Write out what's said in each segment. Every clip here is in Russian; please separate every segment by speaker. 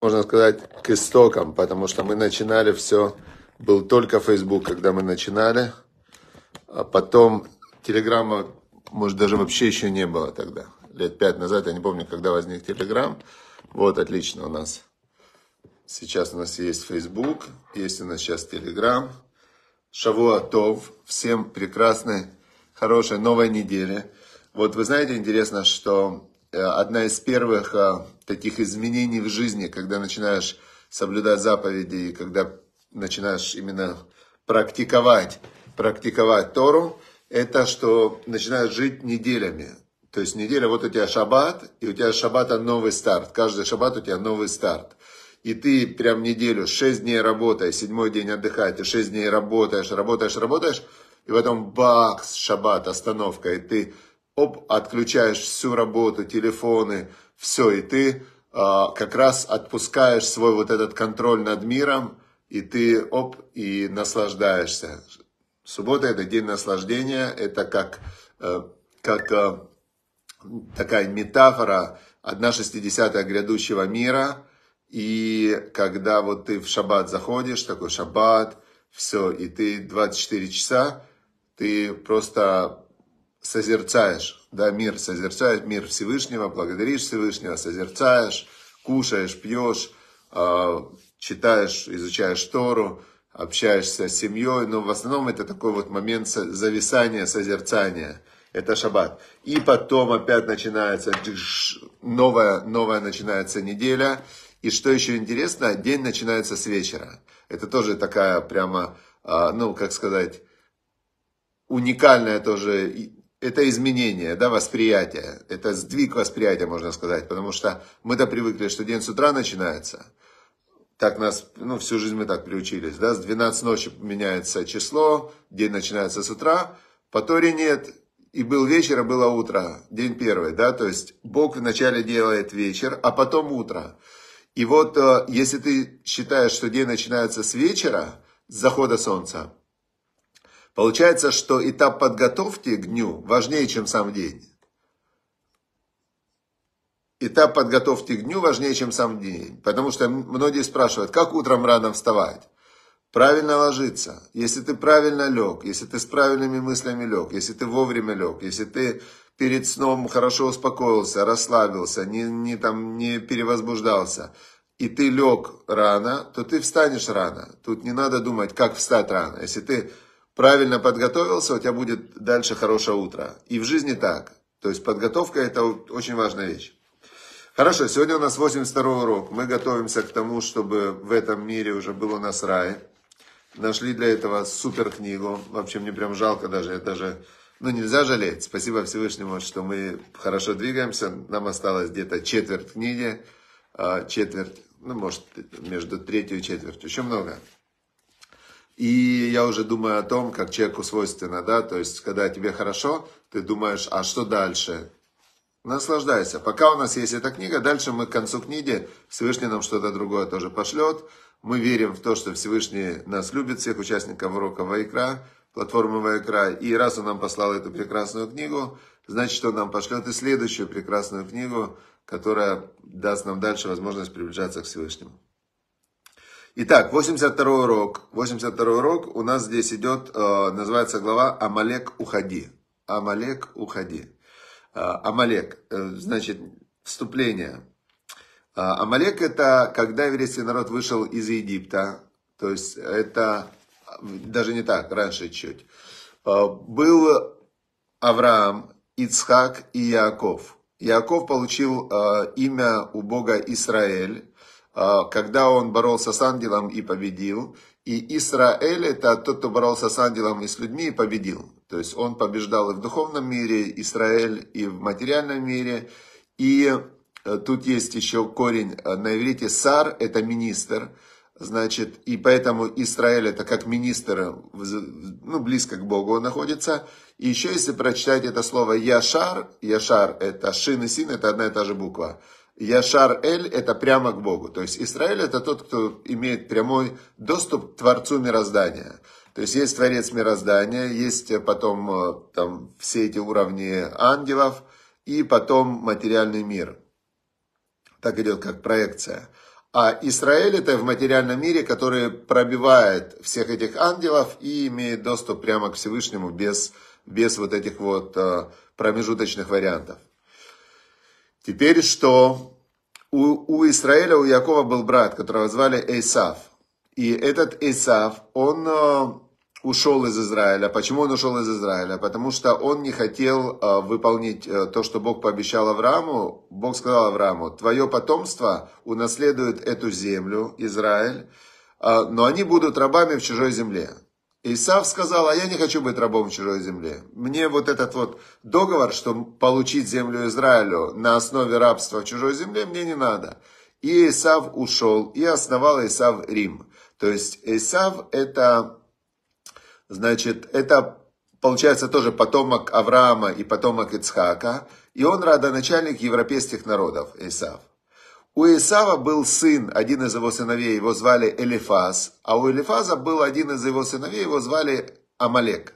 Speaker 1: Можно сказать, к истокам, потому что мы начинали все, был только Facebook, когда мы начинали, а потом Телеграма, может, даже вообще еще не было тогда, лет пять назад, я не помню, когда возник Телеграм. Вот, отлично у нас. Сейчас у нас есть Facebook, есть у нас сейчас Telegram. Шавуа Тов. Всем прекрасной, хорошей новой недели. Вот вы знаете, интересно, что одна из первых э, таких изменений в жизни, когда начинаешь соблюдать заповеди и когда начинаешь именно практиковать, практиковать Тору, это что начинаешь жить неделями. То есть неделя, вот у тебя шаббат, и у тебя шаббата новый старт. Каждый шаббат у тебя новый старт. И ты прям неделю, 6 дней работаешь, седьмой день отдыхаешь, ты 6 дней работаешь, работаешь, работаешь, и потом бакс, шаббат, остановка, и ты оп, отключаешь всю работу, телефоны, все, и ты а, как раз отпускаешь свой вот этот контроль над миром, и ты оп, и наслаждаешься. Суббота это день наслаждения, это как, э, как э, такая метафора, одна шестидесятая грядущего мира, и когда вот ты в шаббат заходишь, такой шаббат, все, и ты 24 часа, ты просто созерцаешь, да, мир созерцаешь, мир Всевышнего, благодаришь Всевышнего, созерцаешь, кушаешь, пьешь, а, читаешь, изучаешь Тору, общаешься с семьей, но в основном это такой вот момент зависания, созерцания. Это шаббат. И потом опять начинается новая, новая начинается неделя. И что еще интересно, день начинается с вечера. Это тоже такая прямо, а, ну, как сказать, уникальное тоже, это изменение, да, восприятие. Это сдвиг восприятия, можно сказать. Потому что мы-то привыкли, что день с утра начинается. Так нас, ну, всю жизнь мы так приучились, да, с 12 ночи меняется число, день начинается с утра. По Торе нет, и был вечер, а было утро, день первый, да, то есть Бог вначале делает вечер, а потом утро. И вот э, если ты считаешь, что день начинается с вечера, с захода солнца, получается, что этап подготовки к дню важнее, чем сам день. Этап подготовки к дню важнее, чем сам день. Потому что многие спрашивают, как утром рано вставать? Правильно ложиться. Если ты правильно лег, если ты с правильными мыслями лег, если ты вовремя лег, если ты перед сном хорошо успокоился, расслабился, не, не, там, не перевозбуждался, и ты лег рано, то ты встанешь рано. Тут не надо думать, как встать рано. Если ты правильно подготовился, у тебя будет дальше хорошее утро. И в жизни так. То есть подготовка это очень важная вещь. Хорошо, сегодня у нас 82 урок. Мы готовимся к тому, чтобы в этом мире уже был у нас рай. Нашли для этого супер книгу. Вообще мне прям жалко даже, я даже, ну нельзя жалеть. Спасибо Всевышнему, что мы хорошо двигаемся. Нам осталось где-то четверть книги, а, четверть, ну может между третью и четвертью, еще много. И я уже думаю о том, как человеку свойственно, да, то есть, когда тебе хорошо, ты думаешь, а что дальше? Наслаждайся. Пока у нас есть эта книга, дальше мы к концу книги Всевышний нам что-то другое тоже пошлет. Мы верим в то, что Всевышний нас любит, всех участников урока Вайкра, платформы Вайкра. И раз он нам послал эту прекрасную книгу, значит, он нам пошлет и следующую прекрасную книгу, которая даст нам дальше возможность приближаться к Всевышнему. Итак, 82 урок. 82 урок у нас здесь идет, э, называется глава «Амалек, уходи». Амалек, уходи. Э, Амалек, э, значит, вступление. Амалек это когда еврейский народ вышел из Египта. То есть это даже не так, раньше чуть. Был Авраам, Ицхак и Яков. Яков получил имя у Бога Израиль, когда он боролся с ангелом и победил. И Израиль это тот, кто боролся с ангелом и с людьми и победил. То есть он побеждал и в духовном мире, Израиль, и в материальном мире. И Э, тут есть еще корень э, на иврите «сар» – это министр. Значит, и поэтому Израиль это как министр, ну, близко к Богу он находится. И еще, если прочитать это слово Яшар, Яшар это Шин и Син, это одна и та же буква. Яшар Эль это прямо к Богу. То есть Израиль это тот, кто имеет прямой доступ к Творцу мироздания. То есть есть Творец мироздания, есть потом э, там все эти уровни ангелов, и потом материальный мир. Так идет как проекция. А Израиль это в материальном мире, который пробивает всех этих ангелов и имеет доступ прямо к Всевышнему без, без вот этих вот э, промежуточных вариантов. Теперь что? У, у Израиля, у Якова был брат, которого звали Эйсав. И этот Эйсав, он э, ушел из Израиля. Почему он ушел из Израиля? Потому что он не хотел э, выполнить э, то, что Бог пообещал Аврааму. Бог сказал Аврааму, твое потомство унаследует эту землю, Израиль, э, но они будут рабами в чужой земле. Исав сказал, а я не хочу быть рабом чужой земле. Мне вот этот вот договор, что получить землю Израилю на основе рабства в чужой земле, мне не надо. И Исав ушел, и основал Исав Рим. То есть Исав это Значит, это получается тоже потомок Авраама и потомок Ицхака. И он родоначальник европейских народов, Исав. У Исава был сын, один из его сыновей, его звали Элифаз. А у Элифаза был один из его сыновей, его звали Амалек.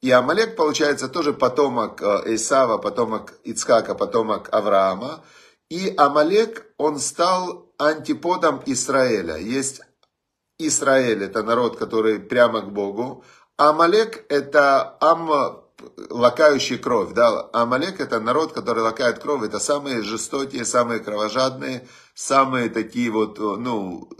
Speaker 1: И Амалек, получается, тоже потомок э, Исава, потомок Ицхака, потомок Авраама. И Амалек, он стал антиподом Израиля. Есть Израиль – это народ, который прямо к Богу. Амалек – это ам, лакающий кровь. Да? Амалек – это народ, который лакает кровь. Это самые жестокие, самые кровожадные, самые такие вот, ну,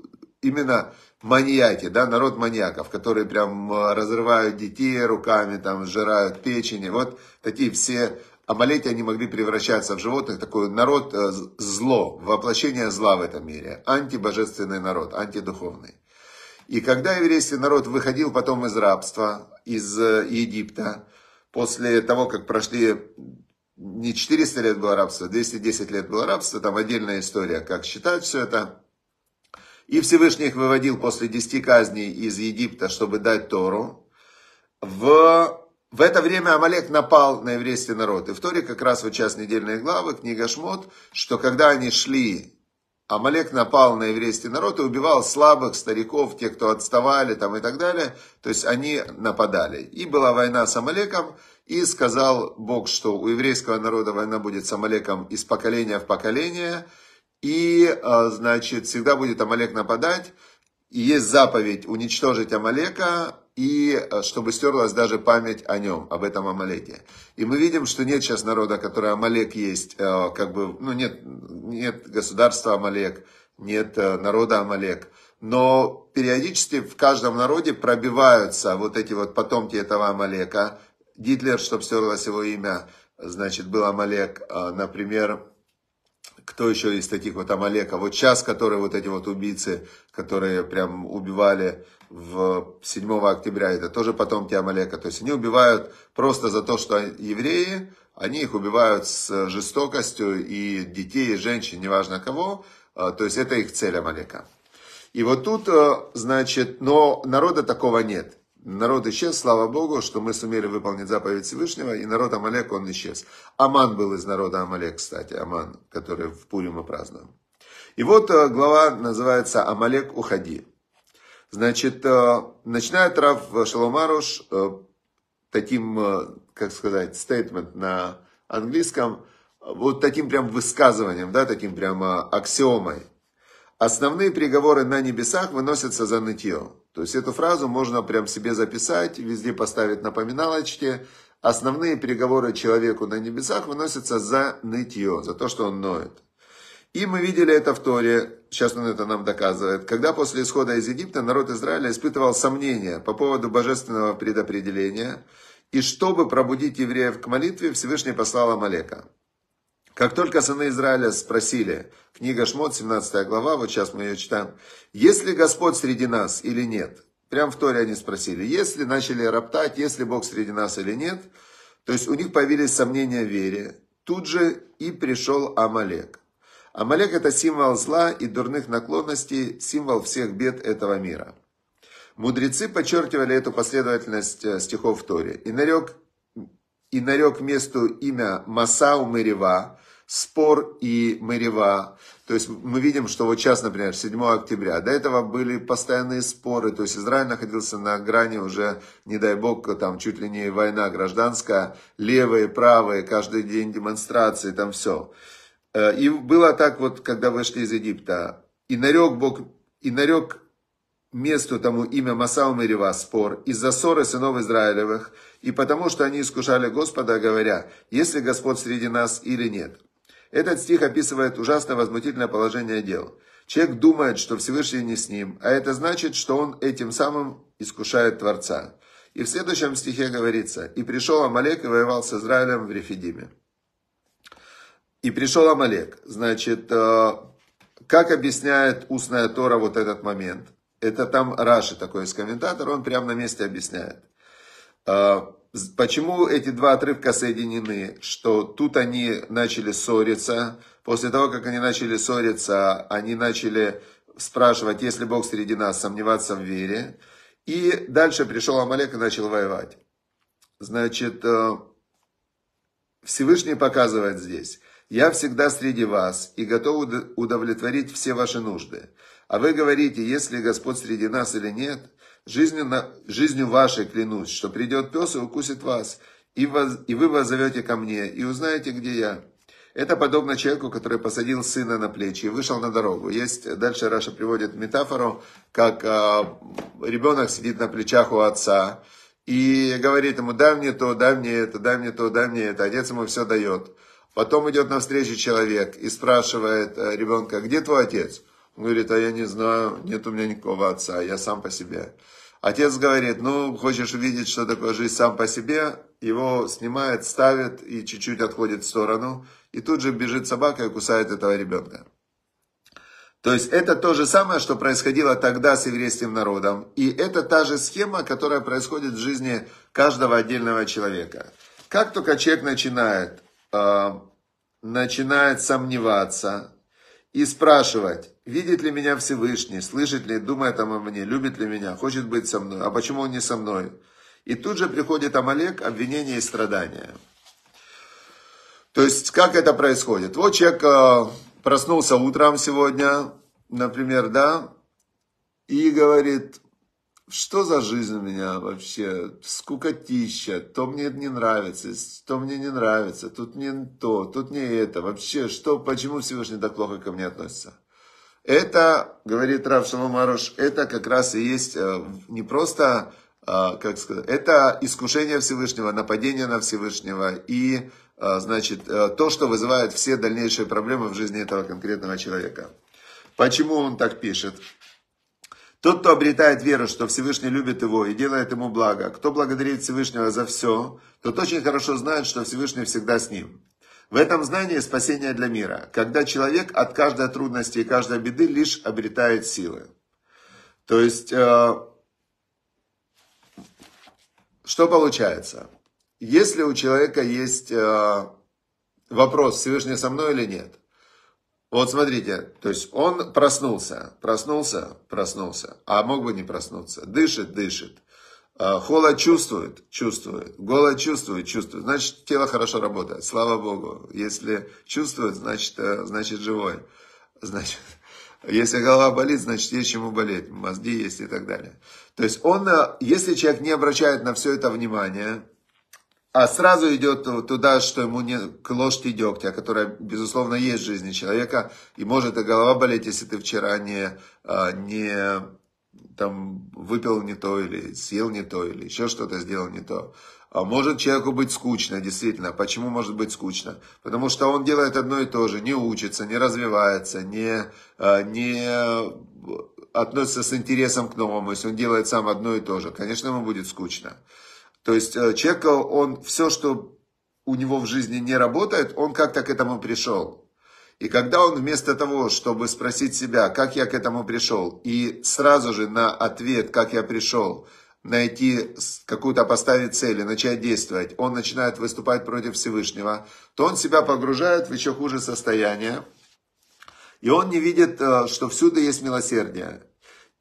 Speaker 1: именно маньяки, да, народ маньяков, которые прям разрывают детей руками, там, сжирают печени. Вот такие все Амалеки, они могли превращаться в животных, такой народ э, зло, воплощение зла в этом мире, антибожественный народ, антидуховный. И когда еврейский народ выходил потом из рабства, из э, Египта, после того, как прошли не 400 лет было рабство, 210 лет было рабство, там отдельная история, как считать все это. И Всевышний их выводил после 10 казней из Египта, чтобы дать Тору. В, в это время Амалек напал на еврейский народ. И в Торе как раз вот час недельной главы, книга Шмот, что когда они шли Амалек напал на еврейский народ и убивал слабых, стариков, тех, кто отставали там и так далее. То есть они нападали. И была война с Амалеком. И сказал Бог, что у еврейского народа война будет с Амалеком из поколения в поколение. И, а, значит, всегда будет Амалек нападать. И есть заповедь уничтожить Амалека, и э, чтобы стерлась даже память о нем, об этом Амалеке. И мы видим, что нет сейчас народа, который Амалек есть, э, как бы, ну нет, нет государства Амалек, нет э, народа Амалек. Но периодически в каждом народе пробиваются вот эти вот потомки этого Амалека. Гитлер, чтобы стерлось его имя, значит, был Амалек, например, кто еще из таких вот Амалека? Вот сейчас, которые вот эти вот убийцы, которые прям убивали в 7 октября, это тоже потомки Амалека. То есть они убивают просто за то, что евреи, они их убивают с жестокостью и детей, и женщин, неважно кого. А, то есть это их цель Амалека. И вот тут, э, значит, но народа такого нет. Народ исчез, слава Богу, что мы сумели выполнить заповедь Всевышнего, и народ Амалек, он исчез. Аман был из народа Амалек, кстати, Аман, который в Пуре мы празднуем. И вот э, глава называется «Амалек, уходи». Значит, э, начинает Рав Шаломаруш э, таким, как сказать, стейтмент на английском, вот таким прям высказыванием, да, таким прям аксиомой. Основные приговоры на небесах выносятся за нытье. То есть эту фразу можно прям себе записать, везде поставить напоминалочки. Основные переговоры человеку на небесах выносятся за нытье, за то, что он ноет. И мы видели это в Торе, сейчас он это нам доказывает, когда после исхода из Египта народ Израиля испытывал сомнения по поводу божественного предопределения, и чтобы пробудить евреев к молитве, Всевышний послал Амалека. Как только сыны Израиля спросили, книга Шмот, 17 глава, вот сейчас мы ее читаем, есть ли Господь среди нас или нет? Прям в Торе они спросили, если начали роптать, есть ли Бог среди нас или нет? То есть у них появились сомнения в вере. Тут же и пришел Амалек. Амалек это символ зла и дурных наклонностей, символ всех бед этого мира. Мудрецы подчеркивали эту последовательность э, стихов в Торе. И нарек, и нарек месту имя Масау Мерева, спор и Мерева. То есть мы видим, что вот сейчас, например, 7 октября, до этого были постоянные споры, то есть Израиль находился на грани уже, не дай бог, там чуть ли не война гражданская, левые, правые, каждый день демонстрации, там все. Э, и было так вот, когда вышли из Египта, и нарек Бог, и нарек месту тому имя Масау Мерева, спор, из-за ссоры сынов Израилевых, и потому что они искушали Господа, говоря, есть ли Господь среди нас или нет. Этот стих описывает ужасно возмутительное положение дел. Человек думает, что Всевышний не с ним, а это значит, что он этим самым искушает Творца. И в следующем стихе говорится, «И пришел Амалек и воевал с Израилем в Рефидиме». И пришел Амалек. Значит, э, как объясняет устная Тора вот этот момент? Это там Раши такой из комментатор, он прямо на месте объясняет. Почему эти два отрывка соединены? Что тут они начали ссориться. После того, как они начали ссориться, они начали спрашивать, есть ли Бог среди нас, сомневаться в вере. И дальше пришел Амалек и начал воевать. Значит, э, Всевышний показывает здесь. Я всегда среди вас и готов удовлетворить все ваши нужды. А вы говорите, есть ли Господь среди нас или нет – Жизнью, жизнью вашей клянусь, что придет пес и укусит вас, и, воз, и вы воззовете ко мне, и узнаете, где я. Это подобно человеку, который посадил сына на плечи и вышел на дорогу. Есть, дальше Раша приводит метафору, как э, ребенок сидит на плечах у отца и говорит ему, дай мне то, дай мне это, дай мне то, дай мне это. Отец ему все дает. Потом идет навстречу человек и спрашивает э, ребенка, где твой отец? Он говорит, а я не знаю, нет у меня никакого отца, я сам по себе. Отец говорит, ну, хочешь увидеть, что такое жизнь сам по себе, его снимает, ставит и чуть-чуть отходит в сторону, и тут же бежит собака и кусает этого ребенка. То есть это то же самое, что происходило тогда с еврейским народом. И это та же схема, которая происходит в жизни каждого отдельного человека. Как только человек начинает, э, начинает сомневаться, и спрашивать, видит ли меня Всевышний, слышит ли, думает обо мне, любит ли меня, хочет быть со мной, а почему он не со мной. И тут же приходит Амалек, обвинение и страдания. То есть, как это происходит? Вот человек э, проснулся утром сегодня, например, да, и говорит, что за жизнь у меня вообще? Скукотища, то мне не нравится, то мне не нравится, тут не то, тут не это. Вообще, что, почему Всевышний так плохо ко мне относится? Это, говорит Рав Шаломарош, это как раз и есть э, не просто, э, как сказать, это искушение Всевышнего, нападение на Всевышнего и, э, значит, то, что вызывает все дальнейшие проблемы в жизни этого конкретного человека. Почему он так пишет? Тот, кто обретает веру, что Всевышний любит его и делает ему благо, кто благодарит Всевышнего за все, тот очень хорошо знает, что Всевышний всегда с ним. В этом знании спасение для мира, когда человек от каждой трудности и каждой беды лишь обретает силы. То есть, э, что получается? Если у человека есть э, вопрос, Всевышний со мной или нет – вот смотрите, то есть он проснулся, проснулся, проснулся, а мог бы не проснуться. Дышит, дышит. А, холод чувствует, чувствует. Голод чувствует, чувствует. Значит, тело хорошо работает. Слава Богу. Если чувствует, значит, э, значит живой. Значит, если голова болит, значит, есть чему болеть. Мозги есть и так далее. То есть он, э, если человек не обращает на все это внимание, а сразу идет туда, что ему не к ложке дегтя, которая, безусловно, есть в жизни человека, и может и голова болеть, если ты вчера не, а, не там, выпил не то, или съел не то, или еще что-то сделал не то. А может человеку быть скучно, действительно. Почему может быть скучно? Потому что он делает одно и то же, не учится, не развивается, не, а, не относится с интересом к новому. Если он делает сам одно и то же, конечно, ему будет скучно. То есть э, человек, он все, что у него в жизни не работает, он как-то к этому пришел. И когда он вместо того, чтобы спросить себя, как я к этому пришел, и сразу же на ответ, как я пришел, найти какую-то поставить цель и начать действовать, он начинает выступать против Всевышнего, то он себя погружает в еще хуже состояние, и он не видит, э, что всюду есть милосердие.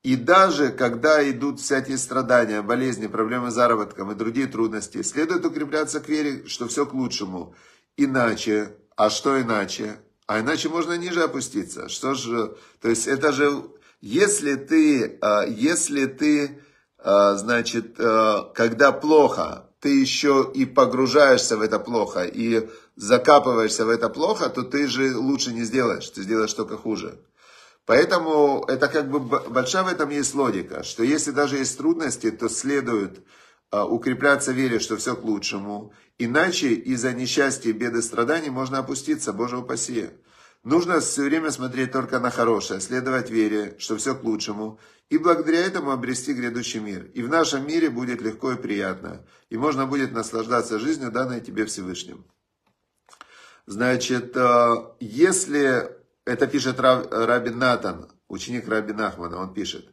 Speaker 1: И даже когда идут всякие страдания, болезни, проблемы с заработком и другие трудности, следует укрепляться к вере, что все к лучшему. Иначе А что иначе? А иначе можно ниже опуститься. Что же, то есть это же, если ты, а, если ты, а, значит, а, когда плохо, ты еще и погружаешься в это плохо, и закапываешься в это плохо, то ты же лучше не сделаешь, ты сделаешь только хуже. Поэтому это как бы большая в этом есть логика, что если даже есть трудности, то следует укрепляться в вере, что все к лучшему, Иначе из-за несчастья, беды, страданий можно опуститься, Боже упаси. Нужно все время смотреть только на хорошее, следовать вере, что все к лучшему, и благодаря этому обрести грядущий мир. И в нашем мире будет легко и приятно, и можно будет наслаждаться жизнью, данной тебе Всевышним. Значит, э, если, это пишет Рабин Натан, ученик Раби Нахмана, он пишет,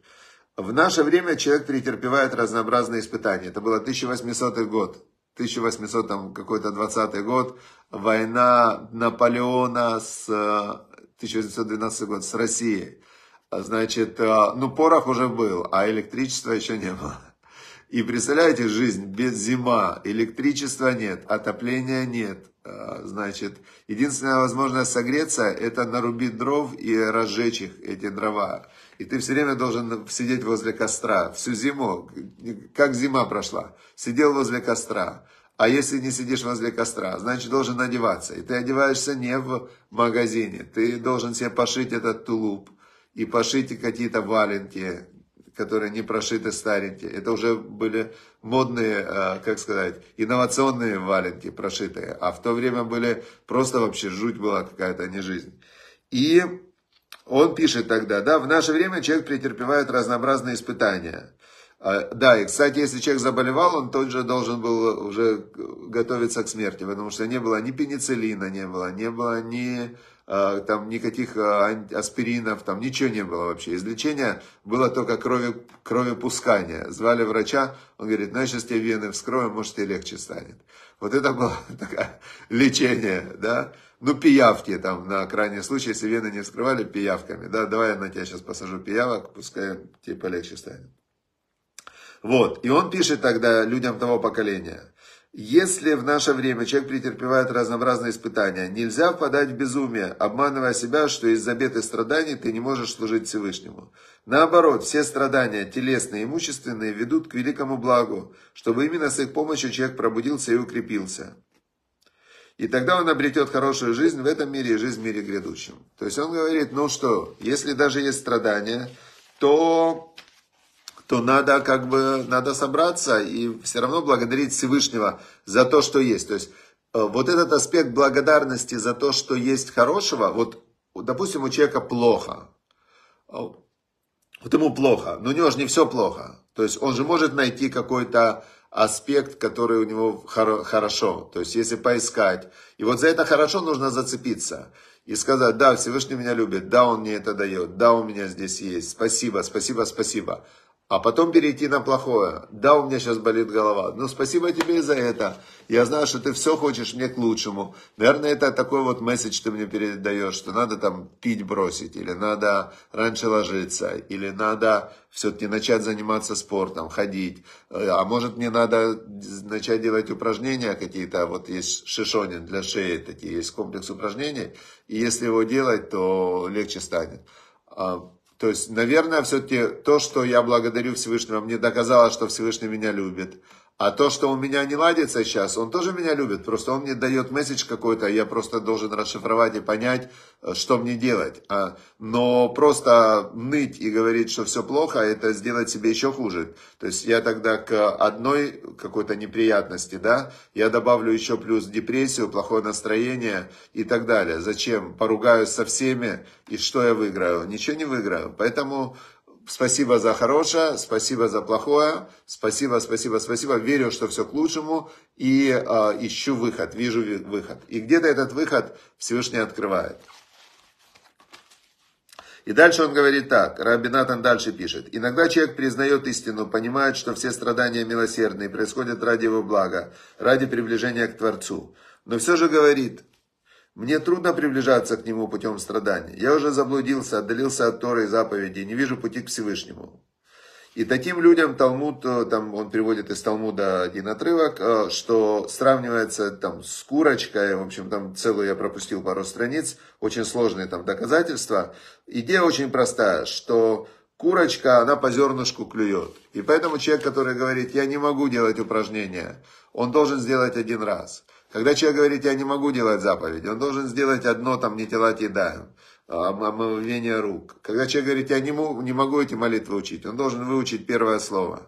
Speaker 1: в наше время человек претерпевает разнообразные испытания. Это было 1800 год. 1800 там какой-то 20 год, война Наполеона с 1812 год с Россией. Значит, э, ну порох уже был, а электричества еще не было. И представляете, жизнь без зима, электричества нет, отопления нет. Э, значит, единственная возможность согреться, это нарубить дров и разжечь их, эти дрова. И ты все время должен сидеть возле костра, всю зиму, как зима прошла, сидел возле костра. А если не сидишь возле костра, значит должен одеваться. И ты одеваешься не в магазине, ты должен себе пошить этот тулуп и пошить какие-то валенки, которые не прошиты старенькие. Это уже были модные, э, как сказать, инновационные валенки прошитые. А в то время были просто вообще жуть была какая-то, не жизнь. И он пишет тогда, да, в наше время человек претерпевает разнообразные испытания. А, да, и, кстати, если человек заболевал, он тот же должен был уже готовиться к смерти, потому что не было ни пенициллина, не было, не было ни а, там никаких а, аспиринов, там ничего не было вообще. Излечение было только крови, кровопускание. Звали врача, он говорит, ну я сейчас тебе вены вскрою, может тебе легче станет. Вот это было такое лечение, да ну, пиявки там, на крайний случай, если вены не вскрывали, пиявками, да, давай я на тебя сейчас посажу пиявок, пускай тебе полегче станет. Вот, и он пишет тогда людям того поколения, если в наше время человек претерпевает разнообразные испытания, нельзя впадать в безумие, обманывая себя, что из-за бед и страданий ты не можешь служить Всевышнему. Наоборот, все страдания, телесные и имущественные, ведут к великому благу, чтобы именно с их помощью человек пробудился и укрепился. И тогда он обретет хорошую жизнь в этом мире и жизнь в мире грядущем. То есть он говорит, ну что, если даже есть страдания, то, то надо как бы, надо собраться и все равно благодарить Всевышнего за то, что есть. То есть э, вот этот аспект благодарности за то, что есть хорошего, вот, допустим, у человека плохо, э, вот ему плохо, но у него же не все плохо. То есть он же может найти какой-то аспект, который у него хорошо. То есть, если поискать. И вот за это хорошо нужно зацепиться. И сказать, да, Всевышний меня любит, да, Он мне это дает, да, у меня здесь есть, спасибо, спасибо, спасибо а потом перейти на плохое. Да, у меня сейчас болит голова. Ну, спасибо тебе за это. Я знаю, что ты все хочешь мне к лучшему. Наверное, это такой вот месседж ты мне передаешь, что надо там пить бросить, или надо раньше ложиться, или надо все-таки начать заниматься спортом, ходить. А может, мне надо начать делать упражнения какие-то, вот есть шишонин для шеи, такие есть комплекс упражнений, и если его делать, то легче станет. То есть, наверное, все-таки то, что я благодарю Всевышнего, мне доказало, что Всевышний меня любит. А то, что у меня не ладится сейчас, он тоже меня любит. Просто он мне дает месседж какой-то, я просто должен расшифровать и понять, э, что мне делать. А, но просто ныть и говорить, что все плохо, это сделать себе еще хуже. То есть я тогда к одной какой-то неприятности, да, я добавлю еще плюс депрессию, плохое настроение и так далее. Зачем? Поругаюсь со всеми, и что я выиграю? Ничего не выиграю. Поэтому спасибо за хорошее, спасибо за плохое, спасибо, спасибо, спасибо, верю, что все к лучшему и э, ищу выход, вижу выход. И где-то этот выход Всевышний открывает. И дальше он говорит так, Рабинатан дальше пишет. Иногда человек признает истину, понимает, что все страдания милосердные происходят ради его блага, ради приближения к Творцу. Но все же говорит, мне трудно приближаться к Нему путем страданий. Я уже заблудился, отдалился от Торы и заповедей, не вижу пути к Всевышнему. И таким людям Талмуд, э, там он приводит из Талмуда один отрывок, э, что сравнивается там с курочкой, в общем, там целую я пропустил пару страниц, очень сложные там доказательства. Идея очень простая, что курочка, она по зернышку клюет. И поэтому человек, который говорит, я не могу делать упражнения, он должен сделать один раз. Когда человек говорит, я не могу делать заповеди, он должен сделать одно, там, не телать едаем омовение рук. Когда человек говорит, я не могу, не могу эти молитвы учить, он должен выучить первое слово.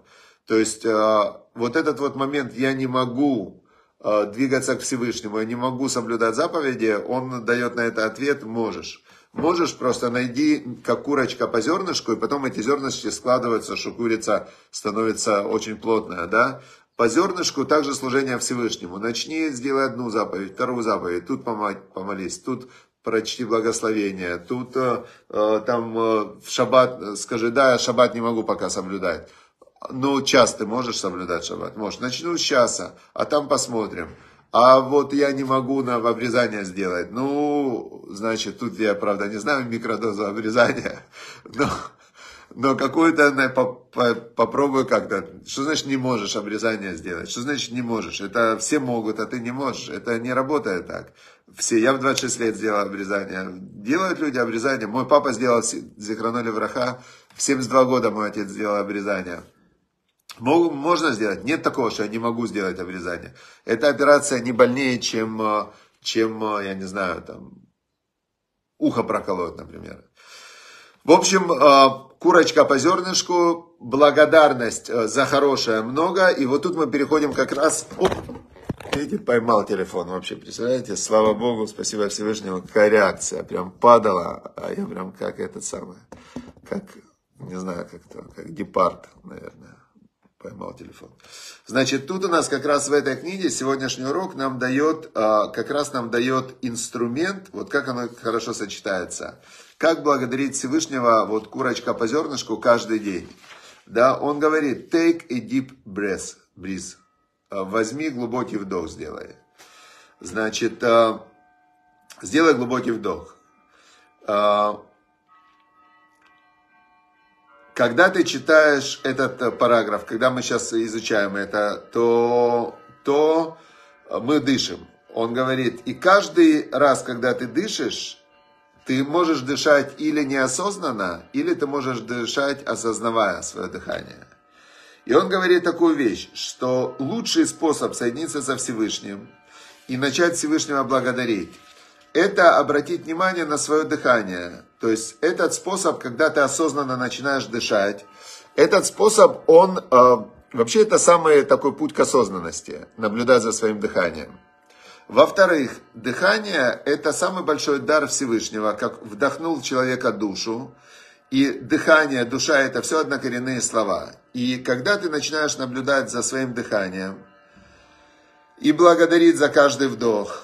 Speaker 1: То есть а, вот этот вот момент, я не могу а, двигаться к Всевышнему, я не могу соблюдать заповеди, он дает на это ответ, можешь. Можешь просто найди, как курочка по зернышку, и потом эти зернышки складываются, что курица становится очень плотная, да? По зернышку также служение Всевышнему. Начни, сделай одну заповедь, вторую заповедь, тут помолись, тут прочти благословение. Тут э, э, там э, в шаббат, скажи, да, я шаббат не могу пока соблюдать. Ну, час ты можешь соблюдать шаббат? Можешь. Начну с часа, а там посмотрим. А вот я не могу на обрезание сделать. Ну, значит, тут я, правда, не знаю микродозу обрезания, но но какую-то попробуй как-то. Что значит не можешь обрезание сделать? Что значит не можешь? Это все могут, а ты не можешь. Это не работает так. Все, я в 26 лет сделал обрезание. Делают люди обрезание. Мой папа сделал Зихраноли Враха. В 72 года мой отец сделал обрезание. Можно сделать? Нет такого, что я не могу сделать обрезание. Эта операция не больнее, чем, чем я не знаю, там, ухо проколоть, например. В общем, а, курочка по зернышку, благодарность э, за хорошее много. И вот тут мы переходим как раз... Оп, видите, поймал телефон вообще, представляете? Слава Богу, спасибо Всевышнему, какая реакция. Прям падала, а я прям как этот самый, как, не знаю, как то, как гепард, наверное поймал телефон. Значит, тут у нас как раз в этой книге сегодняшний урок нам дает, а, как раз нам дает инструмент, вот как оно хорошо сочетается. Как благодарить Всевышнего, вот курочка по зернышку каждый день. Да, он говорит, take a deep breath, breathe. А, возьми глубокий вдох, сделай. Значит, а, сделай глубокий вдох. Когда ты читаешь этот параграф, когда мы сейчас изучаем это, то, то мы дышим. Он говорит, и каждый раз, когда ты дышишь, ты можешь дышать или неосознанно, или ты можешь дышать, осознавая свое дыхание. И он говорит такую вещь, что лучший способ соединиться со Всевышним и начать Всевышнего благодарить, это обратить внимание на свое дыхание. То есть этот способ, когда ты осознанно начинаешь дышать, этот способ, он э, вообще это самый такой путь к осознанности, наблюдать за своим дыханием. Во-вторых, дыхание – это самый большой дар Всевышнего, как вдохнул в человека душу. И дыхание, душа – это все однокоренные слова. И когда ты начинаешь наблюдать за своим дыханием и благодарить за каждый вдох –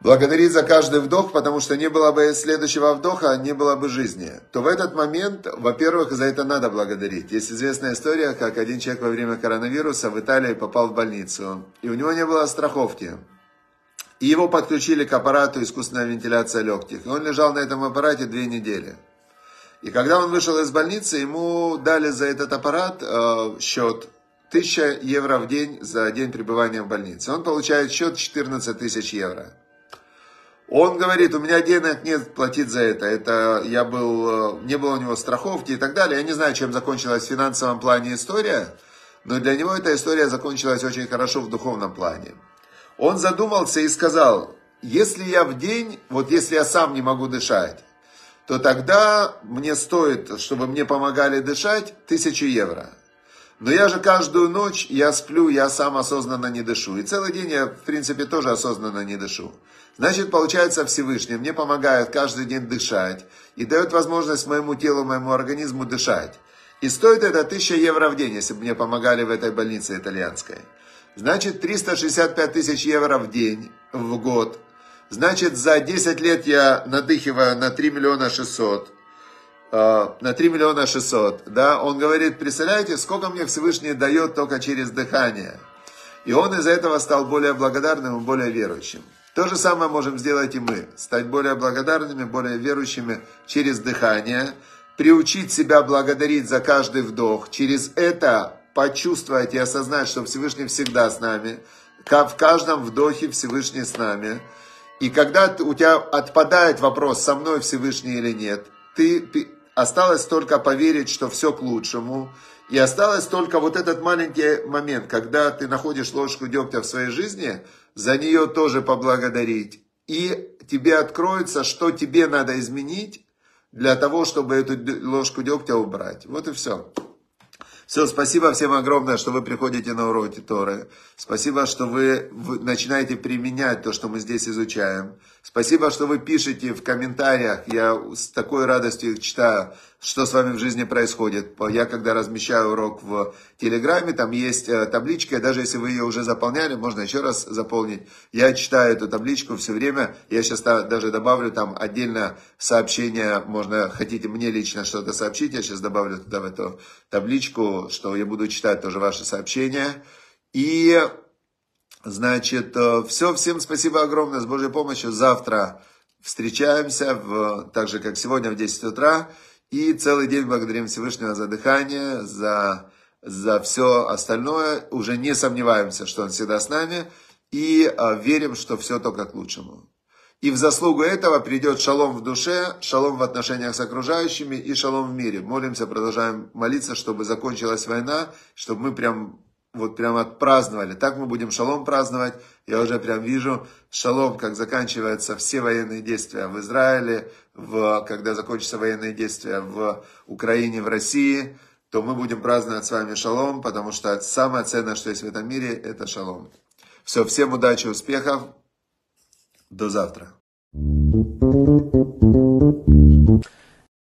Speaker 1: благодарить за каждый вдох, потому что не было бы следующего вдоха, не было бы жизни, то в этот момент, во-первых, за это надо благодарить. Есть известная история, как один человек во время коронавируса в Италии попал в больницу, и у него не было страховки. И его подключили к аппарату искусственная вентиляция легких. И он лежал на этом аппарате две недели. И когда он вышел из больницы, ему дали за этот аппарат э, счет 1000 евро в день за день пребывания в больнице. Он получает счет 14 тысяч евро. Он говорит, у меня денег нет платить за это. Это я был, э, не было у него страховки и так далее. Я не знаю, чем закончилась в финансовом плане история, но для него эта история закончилась очень хорошо в духовном плане. Он задумался и сказал, если я в день, вот если я сам не могу дышать, то тогда мне стоит, чтобы мне помогали дышать, тысячу евро. Но я же каждую ночь, я сплю, я сам осознанно не дышу. И целый день я, в принципе, тоже осознанно не дышу. Значит, получается Всевышний мне помогает каждый день дышать и дает возможность моему телу, моему организму дышать. И стоит это 1000 евро в день, если бы мне помогали в этой больнице итальянской. Значит, 365 тысяч евро в день, в год. Значит, за 10 лет я надыхиваю на 3 миллиона 600. Э, на 3 миллиона 600. Да? Он говорит, представляете, сколько мне Всевышний дает только через дыхание. И он из-за этого стал более благодарным и более верующим. То же самое можем сделать и мы. Стать более благодарными, более верующими через дыхание. приучить себя благодарить за каждый вдох, через это почувствовать и осознать, что Всевышний всегда с нами, в каждом вдохе Всевышний с нами. И когда у тебя отпадает вопрос, со мной Всевышний или нет, ты осталось только поверить, что все к лучшему. И осталось только вот этот маленький момент, когда ты находишь ложку дегтя в своей жизни, за нее тоже поблагодарить. И тебе откроется, что тебе надо изменить для того, чтобы эту ложку дегтя убрать. Вот и все. Все, спасибо всем огромное, что вы приходите на уроки Торы. Спасибо, что вы начинаете применять то, что мы здесь изучаем. Спасибо, что вы пишете в комментариях. Я с такой радостью их читаю что с вами в жизни происходит. Я когда размещаю урок в Телеграме, там есть э, табличка, даже если вы ее уже заполняли, можно еще раз заполнить. Я читаю эту табличку все время, я сейчас даже добавлю там отдельно сообщение, можно, хотите мне лично что-то сообщить, я сейчас добавлю туда в эту табличку, что я буду читать тоже ваши сообщения. И, значит, э, все, всем спасибо огромное, с Божьей помощью. Завтра встречаемся, в, так же, как сегодня в 10 утра. И целый день благодарим Всевышнего за дыхание, за, за все остальное. Уже не сомневаемся, что Он всегда с нами. И а, верим, что все только к лучшему. И в заслугу этого придет шалом в душе, шалом в отношениях с окружающими и шалом в мире. Молимся, продолжаем молиться, чтобы закончилась война, чтобы мы прям вот прям отпраздновали. Так мы будем шалом праздновать. Я уже прям вижу шалом, как заканчиваются все военные действия в Израиле, в, когда закончатся военные действия в Украине, в России, то мы будем праздновать с вами шалом, потому что самое ценное, что есть в этом мире, это шалом. Все, всем удачи, успехов. До завтра.